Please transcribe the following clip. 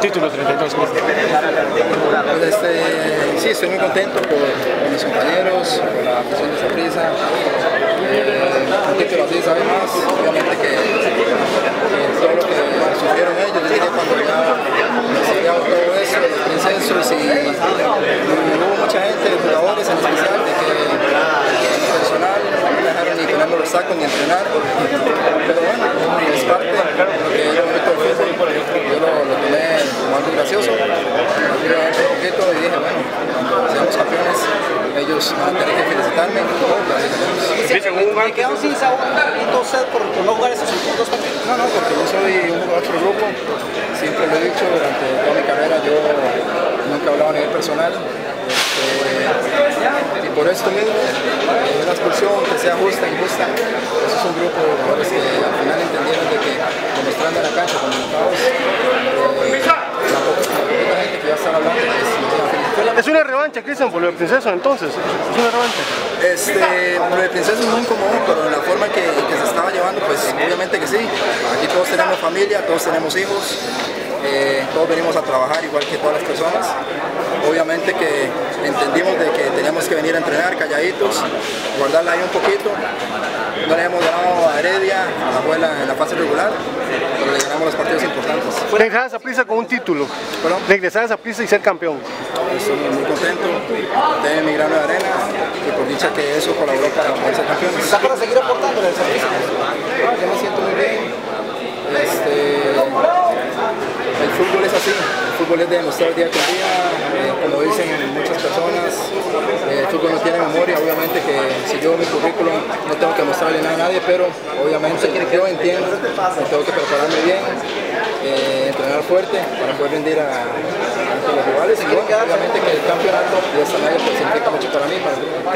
título 32. Pues este, sí, estoy muy contento por, mis compañeros, por la afición de esa prisa. Eh, un título así sabe más, obviamente que, todo lo que sufrieron ellos, yo diría cuando ya todo eso, los princesos y, hubo mucha gente, jugadores en especial, de que personal no dejaron ni ponerme los sacos ni entrenar, pero bueno, es parte de lo que es bonito del fútbol, yo lo, lo tomé como algo gracioso, me un poquito y dije, bueno, cuando seamos campeones, tener que felicitarme, ¿Me quedaron sin sabor un sed por, por no jugar esos dos partidos? No, no, porque yo soy un jugador grupo, siempre lo he dicho durante toda mi carrera, yo nunca he hablado a nivel personal, este, y por esto mismo, eh, una expulsión que sea justa, injusta, eso es un grupo de jugadores que al final entendieron de que demostrando en la cancha con resultados, eh, la poca, la poca gente que va a estar hablando, pues nos iba a felicitar. Es una revancha, Cristian, por lo de Princeso, entonces. Es una revancha. Este, lo de Princesa es muy común, pero en la forma que, que se estaba llevando, pues obviamente que sí. Aquí todos tenemos familia, todos tenemos hijos, eh, todos venimos a trabajar igual que todas las personas. Obviamente que entendimos de que teníamos que venir a entrenar calladitos, guardarla ahí un poquito. No le hemos ganado a Heredia, a la abuela en la fase regular, pero le ganamos los partidos importantes. Regresar a esa prisa con un título. Perdón. Regresar a esa prisa y ser campeón. Estoy muy contento, de mi grano de arena y por dicha que eso colaboró para ser campeones. ¿Está para seguir aportando el servicio? Yo me siento muy bien. Este, el fútbol es así, el fútbol es de demostrar día con día, eh, como dicen muchas personas, eh, el fútbol no tiene memoria, obviamente que si yo mi currículum no tengo que mostrarle nada a nadie, pero obviamente yo entiendo que tengo que prepararme bien, eh, entrenar fuerte para poder rendir a, a los rivales bueno, obviamente que el campeonato de esta manera pues, significa mucho para mí, para grupo.